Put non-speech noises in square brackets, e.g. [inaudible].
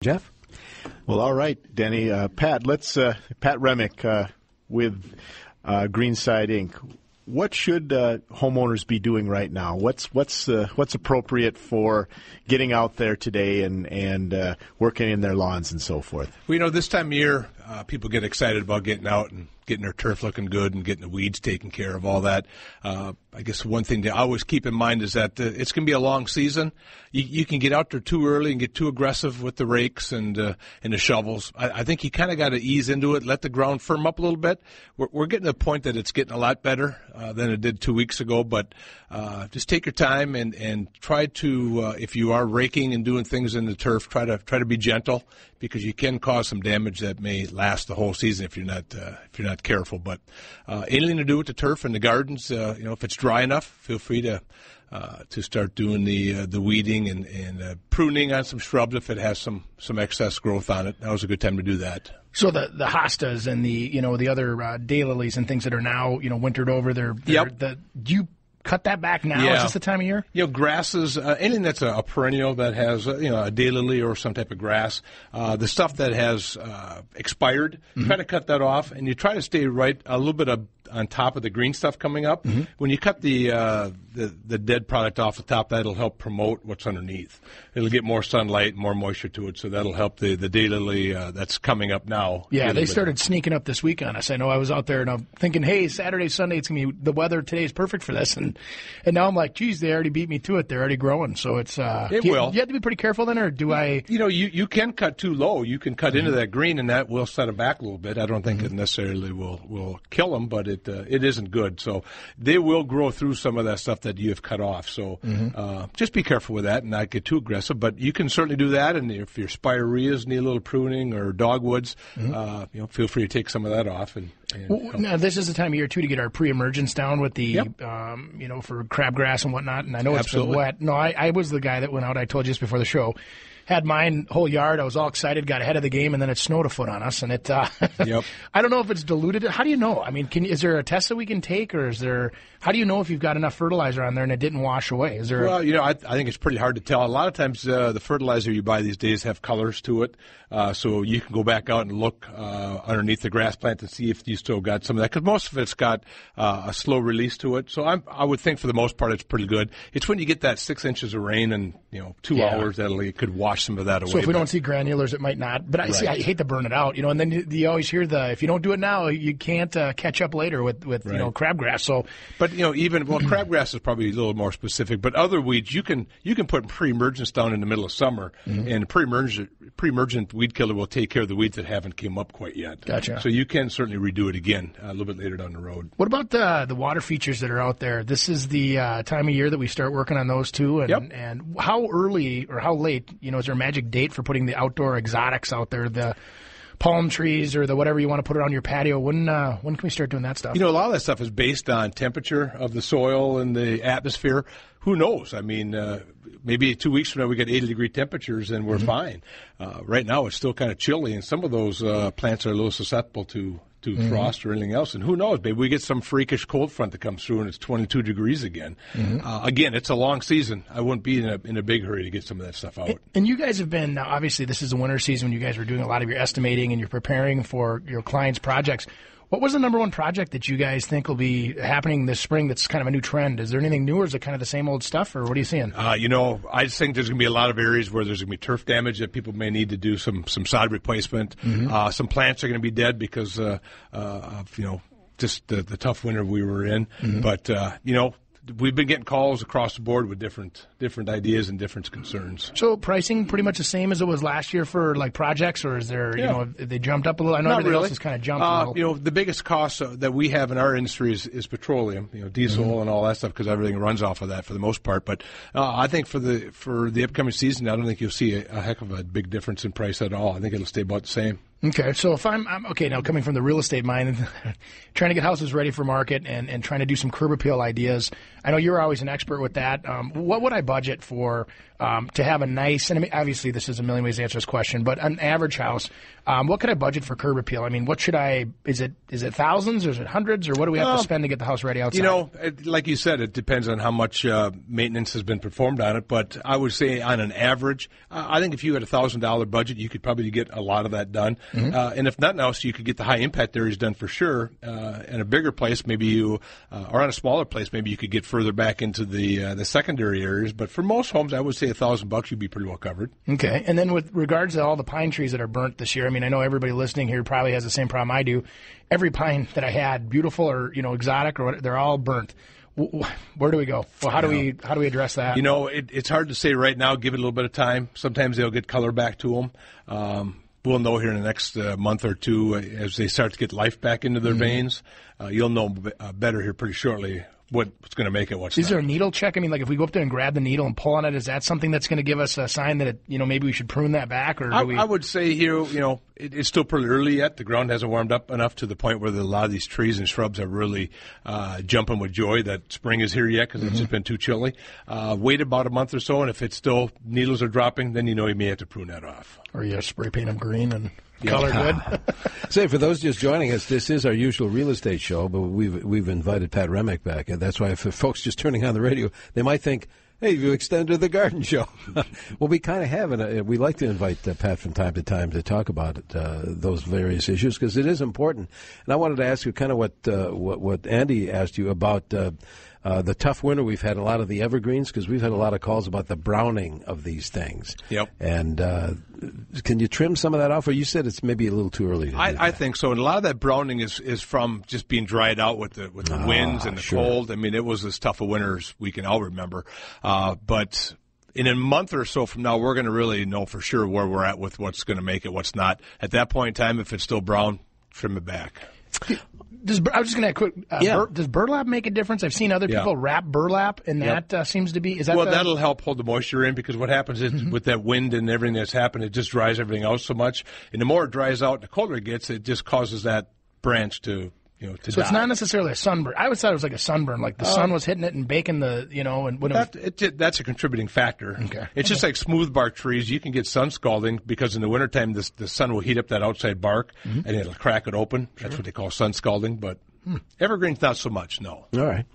Jeff? Well, all right, Denny. Uh, Pat, let's uh, Pat Remick uh, with uh, Greenside Inc. What should uh, homeowners be doing right now? What's what's uh, what's appropriate for getting out there today and and working in their lawns and so forth? Well, you know, this time of year, people get excited about getting out and getting their turf looking good and getting the weeds taken care of, all that. Uh, I guess one thing to always keep in mind is that uh, it's going to be a long season. You, you, can get out there too early and get too aggressive with the rakes and uh, and the shovels. I, I think you kind of got to ease into it, let the ground firm up a little bit. We're, we're getting to the point that it's getting a lot better uh, than it did two weeks ago, but uh, just take your time and, and try to, uh, if you are raking and doing things in the turf, try to try to be gentle because you can cause some damage that may last the whole season if you're not if you're not careful. But anything to do with the turf and the gardens, you know, if it's dry enough, feel free to uh, to start doing the uh, the weeding and, and uh, pruning on some shrubs if it has some some excess growth on it. That was a good time to do that. So the the hostas and the you know the other uh, daylilies and things that are now you know wintered over there. Yep. The, you cut that back now? Yeah. Is this the time of year? You know, grasses, uh, anything that's a, a, perennial that has, uh, you know, a daylily or some type of grass, uh, the stuff that has uh, expired, mm-hmm. try to cut that off, and you try to stay right a little bit of on top of the green stuff coming up. Mm-hmm. When you cut the, uh, the the dead product off the top, that'll help promote what's underneath. It'll get more sunlight, more moisture to it, so that'll help the the daylily uh, that's coming up now. Yeah, they started sneaking up this week on us. I know I was out there and I'm thinking, hey, Saturday, Sunday, it's gonna be the weather today is perfect for this, and and now I'm like, geez, they already beat me to it. They're already growing, so it's uh, it you, will. You have to be pretty careful then, or do I? You know, you you can cut too low. You can cut mm-hmm. into that green, and that will set them back a little bit. I don't think mm-hmm. it necessarily will will kill them, but it uh, it isn't good good. So they will grow through some of that stuff that you have cut off. So mm-hmm. uh, just be careful with that and not get too aggressive. But you can certainly do that. And if your spireas need a little pruning or dogwoods, mm-hmm. uh, you know, feel free to take some of that off. And, and well, now this is the time of year too to get our pre-emergence down with the, yep. um, you know, for crabgrass and whatnot. And I know it's Absolutely. been wet. No, I, I was the guy that went out. I told you just before the show had mine whole yard. I was all excited, got ahead of the game, and then it snowed a foot on us. And it, uh, [laughs] yep. I don't know if it's diluted. How do you know? I mean, can is there a test that we can take, or is there? How do you know if you've got enough fertilizer on there and it didn't wash away? Is there? Well, you know, I, I think it's pretty hard to tell. A lot of times, uh, the fertilizer you buy these days have colors to it, uh, so you can go back out and look uh, underneath the grass plant and see if you still got some of that. Because most of it's got uh, a slow release to it. So I'm, I would think for the most part it's pretty good. It's when you get that six inches of rain and you know two yeah. hours that it could wash some of that away. So if we don't see granulars, it might not. But I right. see. I hate to burn it out, you know. And then you, you always hear the if you don't do it now, you can't uh, catch up later with with right. you know crabgrass. So, but you know, even well, crabgrass is probably a little more specific. But other weeds, you can you can put pre-emergence down in the middle of summer, mm-hmm. and pre-emergent pre-emergent weed killer will take care of the weeds that haven't came up quite yet. Gotcha. So you can certainly redo it again uh, a little bit later down the road. What about the the water features that are out there? This is the uh, time of year that we start working on those too. And yep. and how early or how late? You know, is a magic date for putting the outdoor exotics out there? The palm trees or the whatever you want to put it on your patio. When uh, when can we start doing that stuff? You know, a lot of that stuff is based on temperature of the soil and the atmosphere. Who knows? I mean, uh, maybe two weeks from now we get 80 degree temperatures and we're mm-hmm. fine. Uh, right now it's still kind of chilly, and some of those uh, plants are a little susceptible to to mm-hmm. frost or anything else. And who knows? Maybe we get some freakish cold front that comes through and it's 22 degrees again. Mm-hmm. Uh, again, it's a long season. I wouldn't be in a, in a big hurry to get some of that stuff out. And, and you guys have been, now obviously, this is the winter season when you guys are doing a lot of your estimating and you're preparing for your clients' projects. What was the number one project that you guys think will be happening this spring that's kind of a new trend? Is there anything new or is it kind of the same old stuff or what are you seeing? Uh, you know, I just think there's going to be a lot of areas where there's going to be turf damage that people may need to do some, some sod replacement. Mm-hmm. Uh, some plants are going to be dead because uh, uh of, you know, just the, the tough winter we were in. Mm-hmm. But, uh, you know, we've been getting calls across the board with different different ideas and different concerns. So pricing pretty much the same as it was last year for like projects, or is there yeah. you know they jumped up a little? I know Not everything really. else has kind of jumped. Uh, you know, the biggest cost uh, that we have in our industry is, is petroleum, you know, diesel mm-hmm. and all that stuff because everything runs off of that for the most part. But uh, I think for the for the upcoming season, I don't think you'll see a, a heck of a big difference in price at all. I think it'll stay about the same. Okay, so if I'm, I'm okay now, coming from the real estate mind, [laughs] trying to get houses ready for market and, and trying to do some curb appeal ideas. I know you're always an expert with that. Um, what would I budget for um, to have a nice? And I mean, obviously, this is a million ways to answer this question, but an average house, um, what could I budget for curb appeal? I mean, what should I? Is it is it thousands or is it hundreds or what do we have to spend to get the house ready outside? You know, it, like you said, it depends on how much uh, maintenance has been performed on it. But I would say, on an average, uh, I think if you had a thousand dollar budget, you could probably get a lot of that done. Mm-hmm. Uh, and if nothing else, you could get the high impact areas done for sure. Uh, in a bigger place, maybe you, uh, or on a smaller place, maybe you could get further back into the uh, the secondary areas. But for most homes, I would say a thousand bucks, you'd be pretty well covered. Okay. And then with regards to all the pine trees that are burnt this year, I mean, I know everybody listening here probably has the same problem I do. Every pine that I had, beautiful or you know exotic or what, they're all burnt where do we go? Well, how do we how do we address that? You know, it, it's hard to say right now. Give it a little bit of time. Sometimes they'll get color back to them. Um, we'll know here in the next uh, month or two uh, as they start to get life back into their mm-hmm. veins. Uh, you'll know b- uh, better here pretty shortly what's going to make it. What's is not. there a needle check? I mean, like if we go up there and grab the needle and pull on it, is that something that's going to give us a sign that it, you know maybe we should prune that back? Or I, we... I, would say here, you know, it, it's still pretty early yet. The ground hasn't warmed up enough to the point where the, a lot of these trees and shrubs are really uh, jumping with joy that spring is here yet because mm-hmm. it's just been too chilly. Uh, wait about a month or so, and if it's still needles are dropping, then you know you may have to prune that off. Or you spray paint them green and color good. [laughs] Say, for those just joining us, this is our usual real estate show, but we've we've invited Pat Remick back, and that's why if folks just turning on the radio, they might think, "Hey, you extended the garden show." [laughs] well, we kind of have, and uh, we like to invite uh, Pat from time to time to talk about uh, those various issues because it is important. And I wanted to ask you kind of what uh, what, what Andy asked you about uh, the tough winter we've had a lot of the evergreens because we've had a lot of calls about the browning of these things. Yep. And uh, can you trim some of that off, or you said it's maybe a little too early? To I, I, think so. And a lot of that browning is, is from just being dried out with the with the ah, winds and the sure. cold. I mean, it was as tough a winter as we can all remember. Uh, but in a month or so from now, we're going to really know for sure where we're at with what's going to make it, what's not. At that point in time, if it's still brown, trim it back. Does I was just going to quick. Uh, yeah. Bur, does burlap make a difference? I've seen other people yeah. wrap burlap, and that yep. uh, seems to be. Is that well? The... That'll help hold the moisture in because what happens is mm-hmm. with that wind and everything that's happened, it just dries everything out so much. And the more it dries out, the colder it gets, it just causes that branch to you know, so die. it's not necessarily a sunburn. I always thought it was like a sunburn, like the uh, sun was hitting it and baking the, you know, and when that, it it, that's a contributing factor. Okay. It's okay. just like smooth bark trees. You can get sun scalding because in the wintertime, the, the sun will heat up that outside bark mm-hmm. and it'll crack it open. Sure. That's what they call sun scalding. But hmm. evergreen's not so much, no. All right.